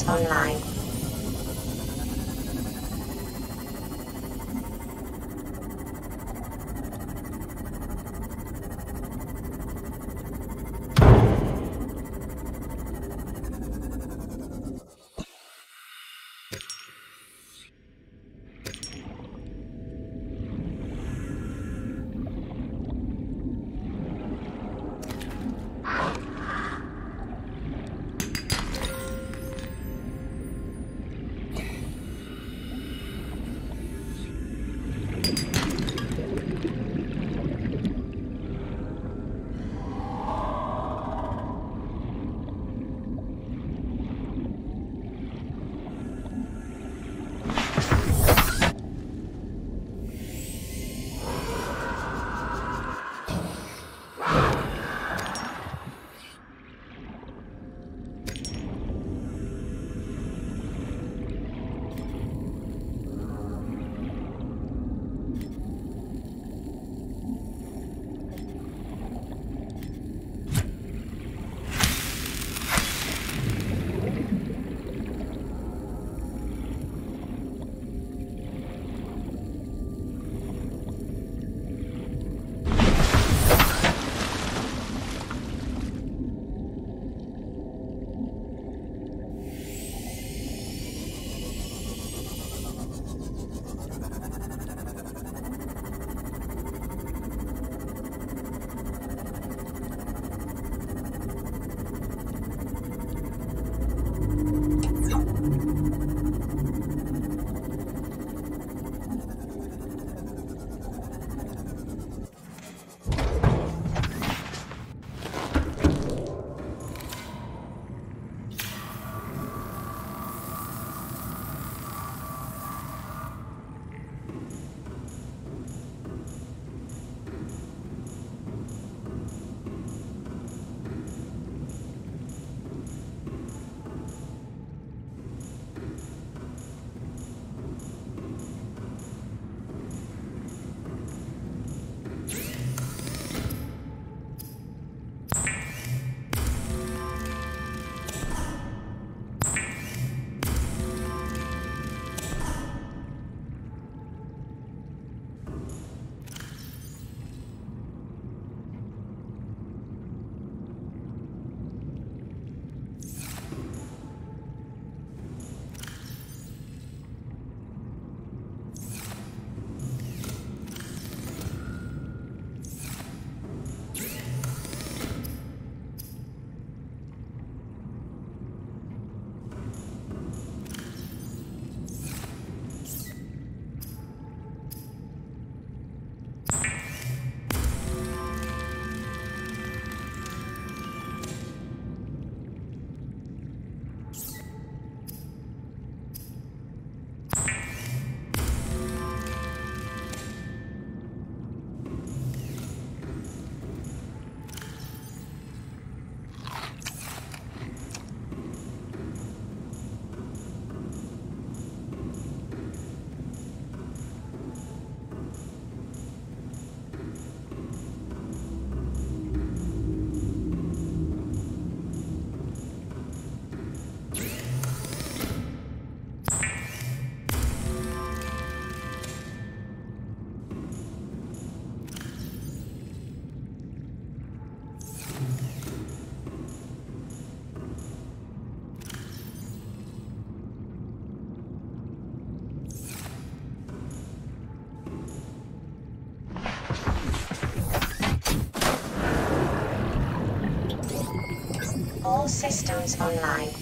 Online. Systems online.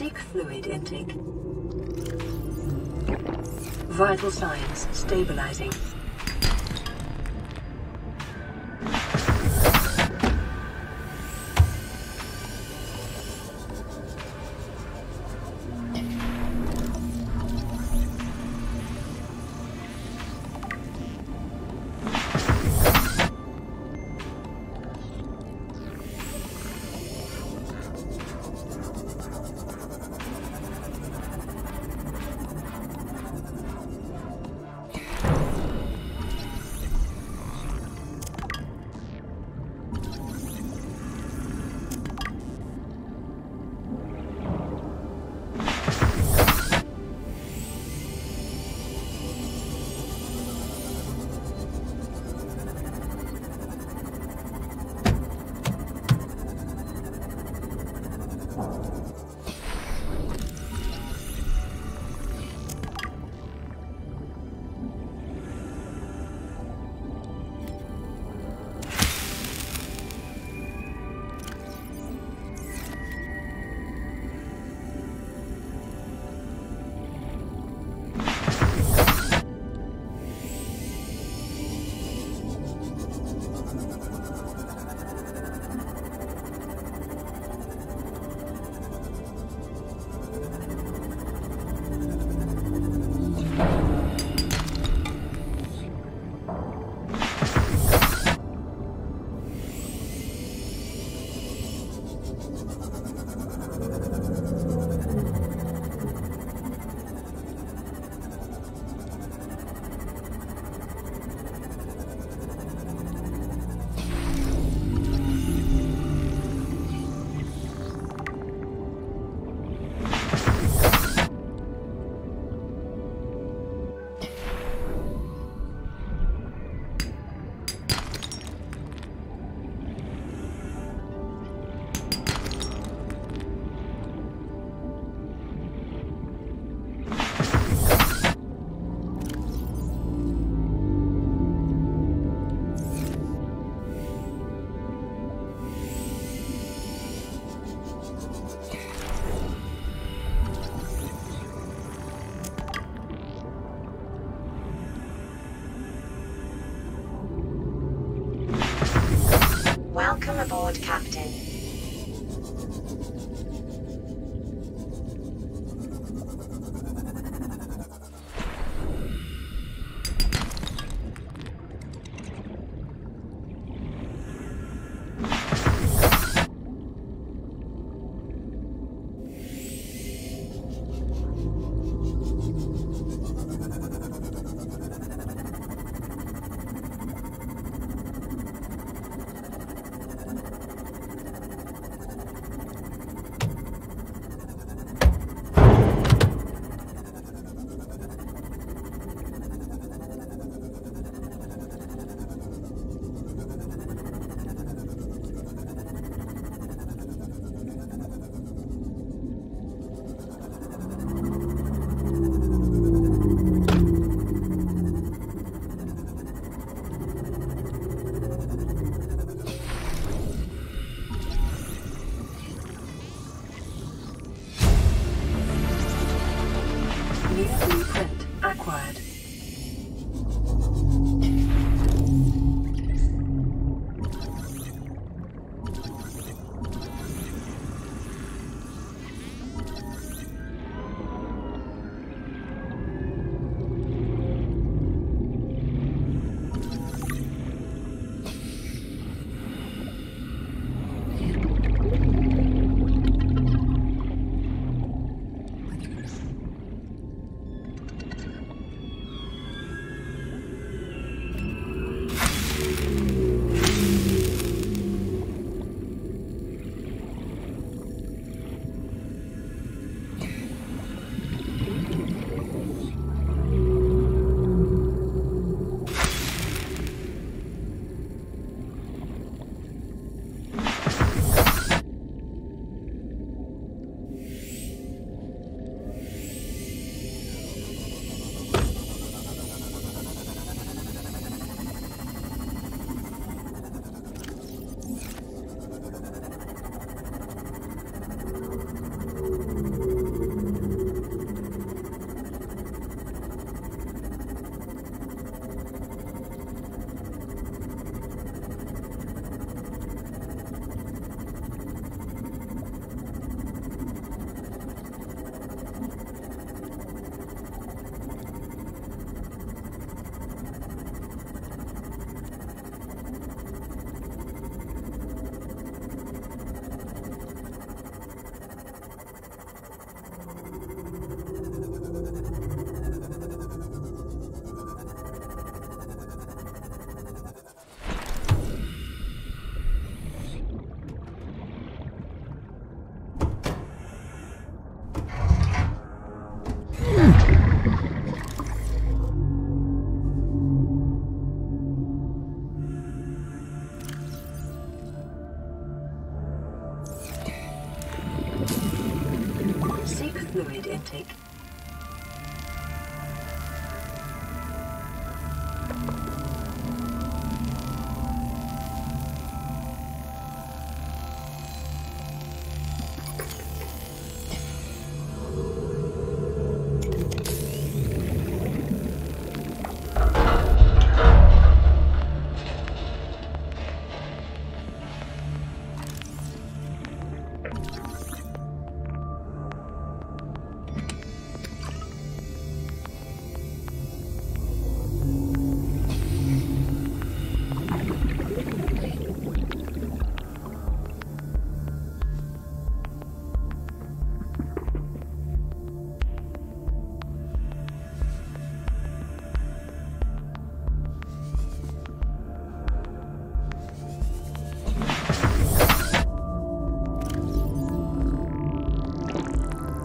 Seek fluid intake. Vital signs stabilizing.